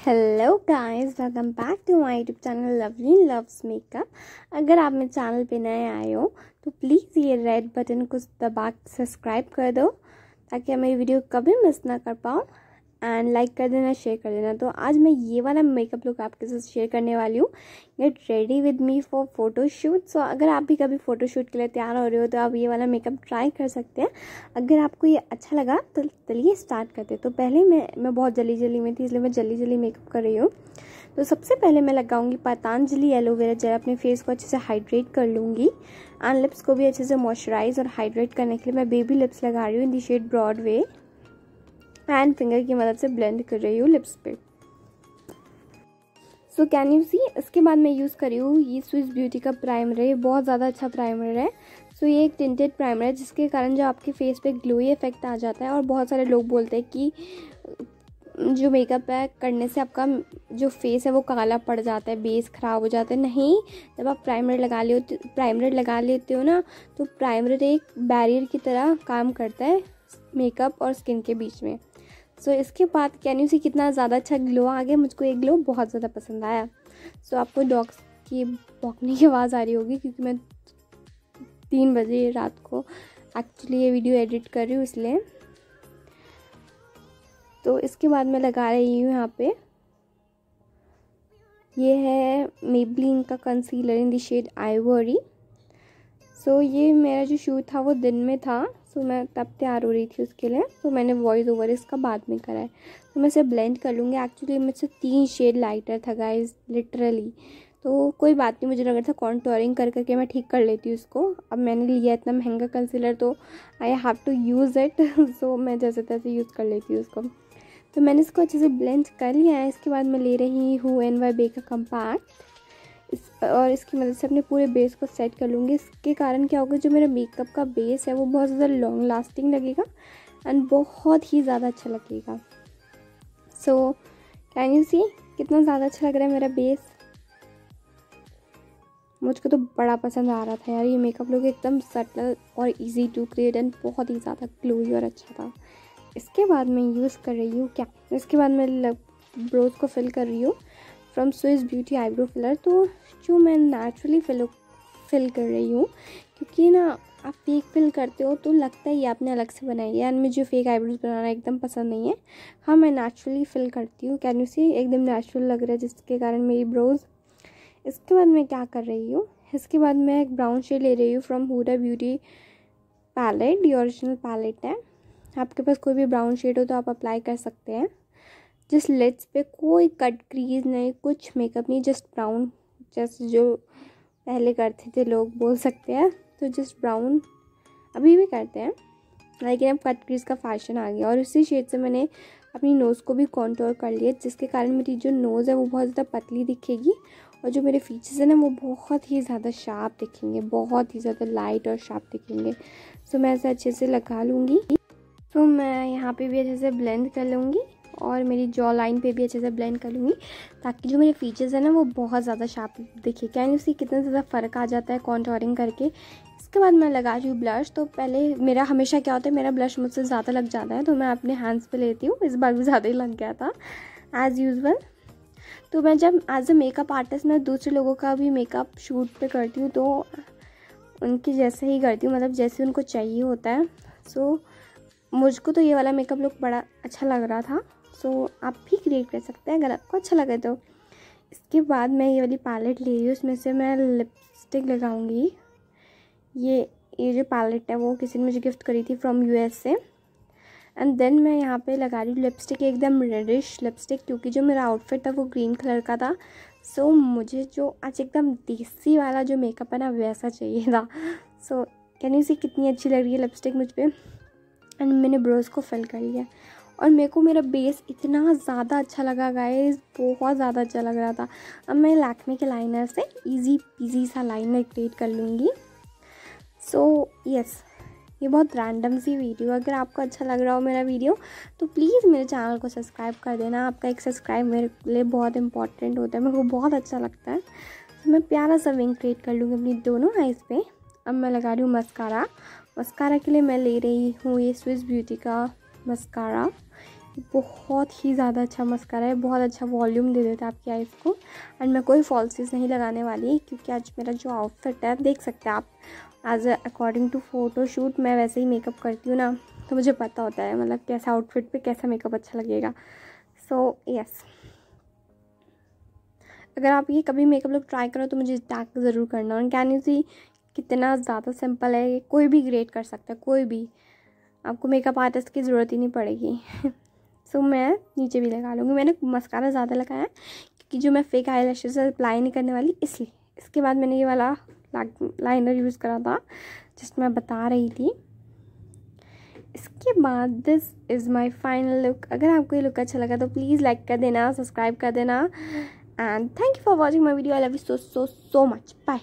Hello guys welcome back to my YouTube channel lovely loves makeup अगर आप मेरे channel पे नए आए हो तो प्लीज़ ये रेड बटन को दबा सब्सक्राइब कर दो, ताकि मैं वीडियो कभी मिस ना कर पाऊँ एंड लाइक कर देना शेयर कर देना। तो आज मैं ये वाला मेकअप लुक आपके साथ शेयर करने वाली हूँ। Get ready with me for photoshoot so अगर आप भी कभी फ़ोटोशूट के लिए तैयार हो रहे हो तो आप ये वाला मेकअप ट्राई कर सकते हैं। अगर आपको ये अच्छा लगा तो चलिए स्टार्ट करते तो पहले मैं मैं बहुत जल्दी जल्दी में थी, इसलिए मैं जल्दी जल्दी मेकअप कर रही हूँ। तो सबसे पहले मैं लगाऊँगी पतंजलि एलोवेरा जेल अपने फेस को अच्छे से हाइड्रेट कर लूँगी। एंड लिप्स को भी अच्छे से मॉइस्चराइज और हाइड्रेट करने के लिए मैं बेबी लिप्स लगा रही हूँ in the shade broad way hand finger की मदद से ब्लेंड कर रही हूँ लिप्स पे। सो कैन यू सी इसके बाद मैं यूज़ कर रही हूँ ये स्विस ब्यूटी का प्राइमर है। बहुत ज़्यादा अच्छा प्राइमर है। सो so, ये एक टिंटेड प्राइमर है जिसके कारण जो आपके फेस पे ग्लोई इफ़ेक्ट आ जाता है और बहुत सारे लोग बोलते हैं कि जो मेकअप है करने से आपका जो फेस है वो काला पड़ जाता है बेस ख़राब हो जाता है। नहीं जब आप प्राइमर लगा ले प्राइमर लगा लेते हो ना तो प्राइमर एक बैरियर की तरह काम करता है मेकअप और स्किन के बीच में। सो इसके बाद कैन यू सी कितना ज़्यादा अच्छा ग्लो आ गया? मुझको ये ग्लो बहुत ज़्यादा पसंद आया। सो आपको डॉग्स की भौंकने की आवाज़ आ रही होगी क्योंकि मैं तीन बजे रात को एक्चुअली ये वीडियो एडिट कर रही हूँ इसलिए। तो इसके बाद मैं लगा रही हूँ यहाँ पे। ये है मेबलिन का concealer in the shade ivory so ये मेरा जो शूट था वो दिन में था। सो मैं तब तैयार हो रही थी उसके लिए तो मैंने वॉइस ओवर इसका बाद में करा है। तो मैं इसे ब्लेंड कर लूँगी। एक्चुअली मुझसे तीन शेड लाइटर था गाइज़ लिटरली तो कोई बात नहीं, मुझे लग रहा था कॉन्टोरिंग कर करके मैं ठीक कर लेती हूँ उसको अब मैंने लिया इतना महँगा कंसीलर तो I have to use it so मैं जैसे तैसे यूज़ कर लेती हूँ उसको। तो मैंने इसको अच्छे से ब्लेंड कर लिया है। इसके बाद मैं ले रही हूँ एन वाई बे का कम्पैक्ट इस, और इसकी मदद से अपने पूरे बेस को सेट कर लूँगी। इसके कारण क्या होगा, जो मेरा मेकअप का बेस है, वो बहुत ज़्यादा लॉन्ग लास्टिंग लगेगा एंड बहुत ही ज़्यादा अच्छा लगेगा। सो कैन यू सी कितना ज़्यादा अच्छा लग रहा है मेरा बेस मुझको तो बड़ा पसंद आ रहा था यार, ये मेकअप लुक एकदम सटल और इजी टू क्रिएट एंड बहुत ही ज़्यादा ग्लोई और अच्छा था। इसके बाद मैं यूज़ कर रही हूँ क्या? इसके बाद मैं ब्रोज को फिल कर रही हूँ। From Swiss beauty eyebrow filler तो जो मैं नेचुरली फिल फिल कर रही हूँ, क्योंकि ना आप फेक फिल करते हो तो लगता है आपने अलग से बनाई है। एंड मुझे फेक आईब्रोज बनाना एकदम पसंद नहीं है। हाँ मैं नेचुरली फिल करती हूँ। कैन यू सी एकदम नेचुरल लग रहा है, जिसके कारण मेरी ब्रोज इसके बाद मैं क्या कर रही हूँ? इसके बाद मैं एक ब्राउन शेड ले रही हूँ फ्रॉम हुडा ब्यूटी पैलेट ये ओरिजिनल पैलेट है। आपके पास कोई भी ब्राउन शेड हो तो आप अप्लाई कर सकते हैं। जिस लिट्स पे कोई कट क्रीज नहीं, कुछ मेकअप नहीं जस्ट ब्राउन जस्ट जो पहले करते थे लोग बोल सकते हैं तो जस्ट ब्राउन अभी भी करते हैं, लेकिन अब कट क्रीज का फ़ैशन आ गया और उसी शेड से मैंने अपनी नोज़ को भी कॉन्टोर कर लिया, जिसके कारण मेरी जो नोज़ है वो बहुत ज़्यादा पतली दिखेगी और जो मेरे फीचर्स हैं ना, वो बहुत ही ज़्यादा शार्प दिखेंगे, बहुत ही ज़्यादा लाइट और शार्प दिखेंगे। सो मैं ऐसे अच्छे से लगा लूँगी। तो मैं यहाँ पे भी अच्छे से ब्लेंड कर लूँगी। और मेरी जॉ लाइन पे भी अच्छे से ब्लेंड कर लूँगी ताकि जो मेरे फीचर्स हैं ना वो बहुत ज़्यादा शार्प दिखे। कैन सी कितना ज़्यादा फ़र्क आ जाता है कॉन्टोरिंग करके? इसके बाद मैं लगा रही हूँ ब्लश तो पहले मेरा हमेशा क्या होता है मेरा ब्लश मुझसे ज़्यादा लग जाता है तो मैं अपने हैंड्स पे लेती हूँ। इस बार भी ज़्यादा ही लग गया था एज़ यूज़ल तो मैं जब एज अ मेकअप आर्टिस्ट मैं दूसरे लोगों का भी मेकअप शूट पे करती हूँ तो उनकी जैसे ही करती हूँ मतलब जैसे उनको चाहिए होता है। सो so, मुझको तो ये वाला मेकअप लुक बड़ा अच्छा लग रहा था। सो आप भी क्रिएट कर सकते हैं अगर आपको अच्छा लगे तो। इसके बाद मैं ये वाली पैलेट ले रही हूँ उसमें से मैं लिपस्टिक लगाऊँगी। ये ये जो पैलेट है वो किसी ने मुझे गिफ्ट करी थी फ्रॉम यूएस से एंड देन मैं यहाँ पे लगा रही हूँ लिपस्टिक एकदम रेडिश लिपस्टिक क्योंकि जो मेरा आउटफिट था वो ग्रीन कलर का था। सो so, मुझे जो आज एकदम देसी वाला जो मेकअप है ना वैसा चाहिए था। सो कैन यू कितनी अच्छी लग रही है लिपस्टिक मुझ पर एंड मैंने ब्रोज को फिल कर लिया। और मेरे को मेरा बेस इतना ज़्यादा अच्छा लगा गाइस बहुत ज़्यादा अच्छा लग रहा था। अब मैं लैक्मे के लाइनर से इजी पीजी सा लाइनर क्रिएट कर लूँगी। सो so, यस yes, ये बहुत रैंडम सी वीडियो अगर आपको अच्छा लग रहा हो मेरा वीडियो तो प्लीज़ मेरे चैनल को सब्सक्राइब कर देना। आपका एक सब्सक्राइब मेरे लिए बहुत इंपॉर्टेंट होता है। मेरे को बहुत अच्छा लगता है। तो मैं प्यारा सा विंग क्रिएट कर लूँगी अपनी दोनों आइज़ पे। अब मैं लगा रही हूँ मस्कारा मस्कारा के लिए मैं ले रही हूँ ये स्विस ब्यूटी का मस्कारा बहुत ही ज़्यादा अच्छा मस्करा है बहुत अच्छा वॉल्यूम दे देता है आपकी आइज़ को। एंड मैं कोई फॉल्सिस नहीं लगाने वाली क्योंकि आज मेरा जो आउटफिट है देख सकते हैं आप। एज अकॉर्डिंग टू फ़ोटोशूट मैं वैसे ही मेकअप करती हूँ ना तो मुझे पता होता है मतलब कैसा आउटफिट पे कैसा मेकअप अच्छा लगेगा। So so, yes yes. अगर आप ये कभी मेकअप लुक ट्राई करो तो मुझे टैग ज़रूर करना। और कैन यू सी कितना ज़्यादा सिंपल है कोई भी ग्रेड कर सकता है कोई भी। आपको मेकअप आर्टिस्ट की ज़रूरत ही नहीं पड़ेगी। सो मैं नीचे भी लगा लूँगी। मैंने मस्कारा ज़्यादा लगाया क्योंकि जो मैं फेक आई लैशेज अप्लाई नहीं करने वाली, इसलिए। इसके बाद मैंने ये वाला लाइनर यूज़ करा था जिस्ट मैं बता रही थी। इसके बाद this is my final look अगर आपको ये लुक अच्छा लगा तो प्लीज़ लाइक कर देना सब्सक्राइब कर देना। And thank you for watching my video I love you so so so much bye